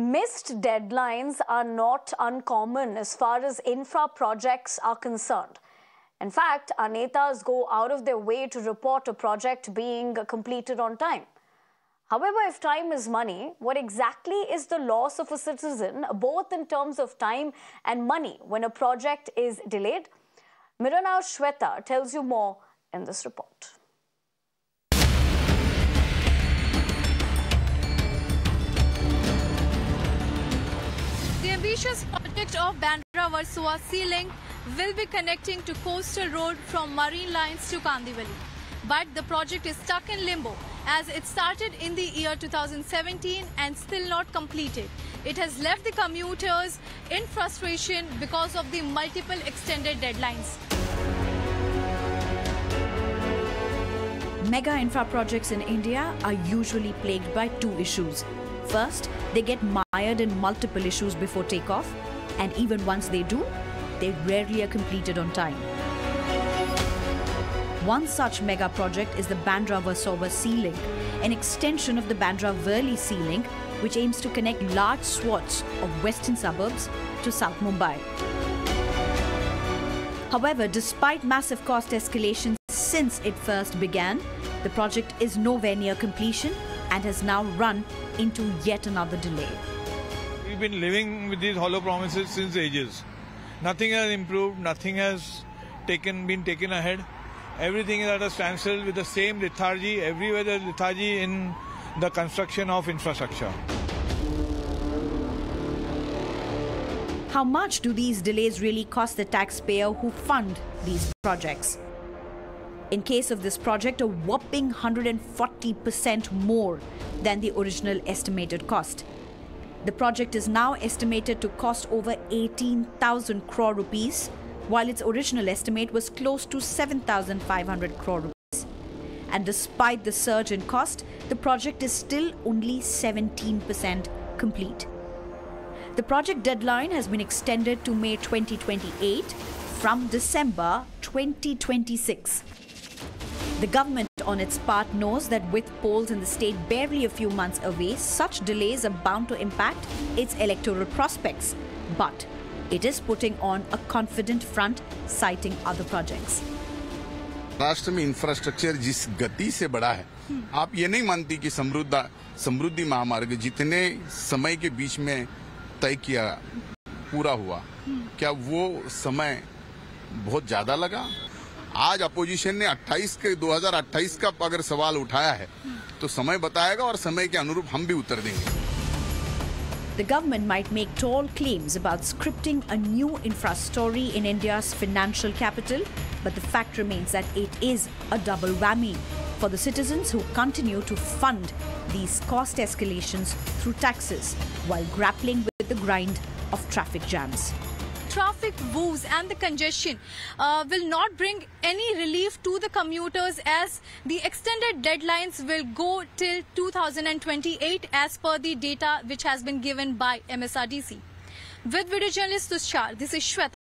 Missed deadlines are not uncommon as far as infra projects are concerned. In fact, our netas go out of their way to report a project being completed on time. However, if time is money, what exactly is the loss of a citizen, both in terms of time and money, when a project is delayed? Mirana Shweta tells you more in this report. Of Bandra Versova Sea Link will be connecting to coastal road from Marine Lines to Kandivali. But the project is stuck in limbo as it started in the year 2017 and still not completed. It has left the commuters in frustration because of the multiple extended deadlines. Mega infra projects in India are usually plagued by two issues. First, they get mired in multiple issues before takeoff, and even once they do, they rarely are completed on time. One such mega project is the Bandra Versova Sea Link, an extension of the Bandra Worli Sea Link, which aims to connect large swaths of western suburbs to South Mumbai. However, despite massive cost escalations since it first began, the project is nowhere near completion and has now run into yet another delay. Been living with these hollow promises since ages. Nothing has improved, nothing has taken been taken ahead. Everything is at a standstill with the same lethargy. Everywhere there's lethargy in the construction of infrastructure. How much do these delays really cost the taxpayer who fund these projects? In case of this project, a whopping 140% more than the original estimated cost. The project is now estimated to cost over 18,000 crore rupees, while its original estimate was close to 7,500 crore rupees. And despite the surge in cost, the project is still only 17% complete. The project deadline has been extended to May 2028 from December 2026. The government, on its part, knows that with polls in the state barely a few months away, such delays are bound to impact its electoral prospects. But it is putting on a confident front, citing other projects. राष्ट्र में infrastructure जिस गति से बढ़ा है आप ये नहीं मानती कि समृद्ध समृद्धि महामार्ग जितने समय के बीच में तय किया पूरा हुआ क्या वो समय बहुत ज्यादा लगा आज अपोजिशन ने 28 के 2028 का अगर सवाल उठाया है तो समय बताएगा और समय के अनुरूप हम भी उत्तर देंगे The government might make tall claims about scripting a new infra story in India's financial capital, but the fact remains that it is a double whammy for the citizens who continue to fund these cost escalations through taxes while grappling with the grind of traffic jams. Traffic woes and the congestion uh, will not bring any relief to the commuters as the extended deadlines will go till 2028 as per the data which has been given by MSRDC. With video journalist Tushar, this is Shweta.